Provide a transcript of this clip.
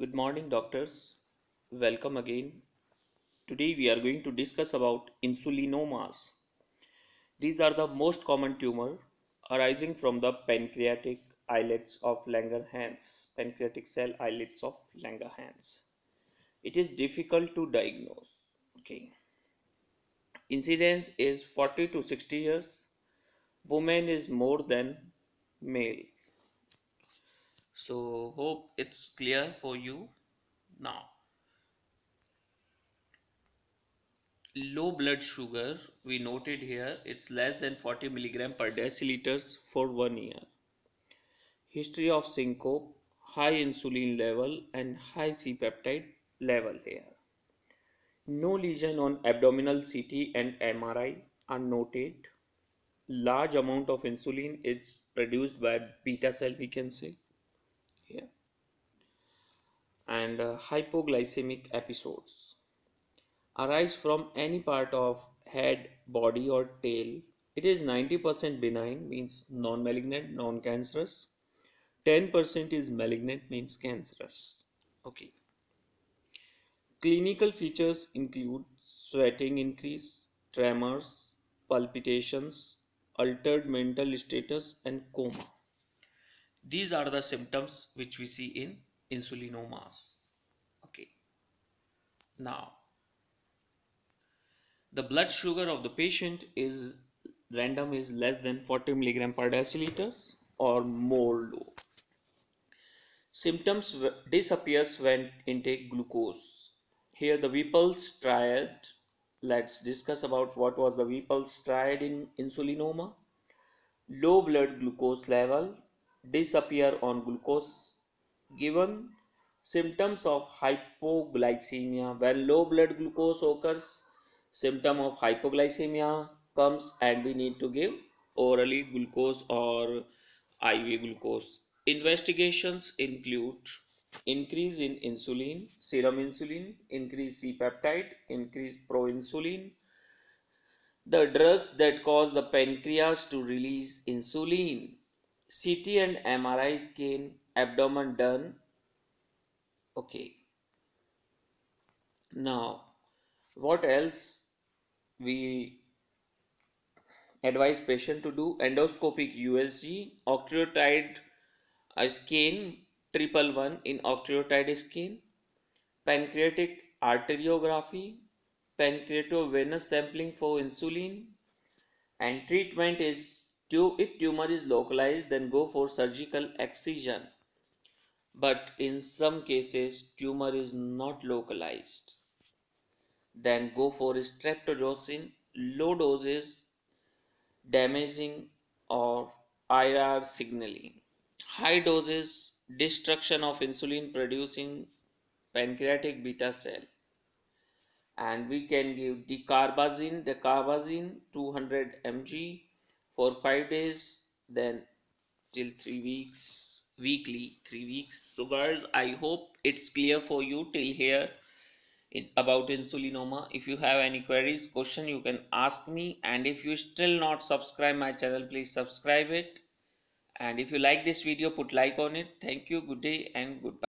Good morning doctors. Welcome again. Today we are going to discuss about insulinomas. These are the most common tumor arising from the pancreatic islets of Langerhans, pancreatic cell islets of Langerhans. It is difficult to diagnose. Okay. Incidence is 40 to 60 years. Women is more than male so hope it's clear for you. Now low blood sugar we noted here it's less than 40 milligram per deciliters for one year. History of syncope high insulin level and high c-peptide level here no lesion on abdominal ct and mri are noted. Large amount of insulin is produced by beta cell we can say here. And uh, hypoglycemic episodes. Arise from any part of head body or tail. It is 90% benign means non-malignant non-cancerous. 10% is malignant means cancerous. Okay. Clinical features include sweating increase tremors palpitations altered mental status and coma these are the symptoms which we see in insulinomas. Okay. Now, the blood sugar of the patient is random is less than 40 milligram per deciliters or more low. Symptoms disappears when intake glucose. Here the Whipple's triad. Let's discuss about what was the Whipple's triad in insulinoma. Low blood glucose level, disappear on glucose given symptoms of hypoglycemia. When low blood glucose occurs symptom of hypoglycemia comes and we need to give orally glucose or iv glucose. Investigations include increase in insulin serum insulin increase c-peptide increase proinsulin. The drugs that cause the pancreas to release insulin CT and MRI scan, abdomen done. Okay. Now, what else we advise patient to do? Endoscopic USG, octreotide uh, scan, triple one in octreotide scan, pancreatic arteriography, pancreatovenous sampling for insulin, and treatment is if tumor is localized then go for surgical excision. But in some cases tumor is not localized. Then go for streptozotocin low doses damaging or IR signaling. High doses destruction of insulin producing pancreatic beta cell. And we can give dacarbazine dacarbazine 200 mg for five days then till three weeks weekly three weeks. So guys i hope it's clear for you till here about insulinoma. If you have any queries question you can ask me. And if you still not subscribe my channel please subscribe it. And if you like this video put like on it. Thank you. Good day and goodbye